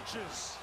punches.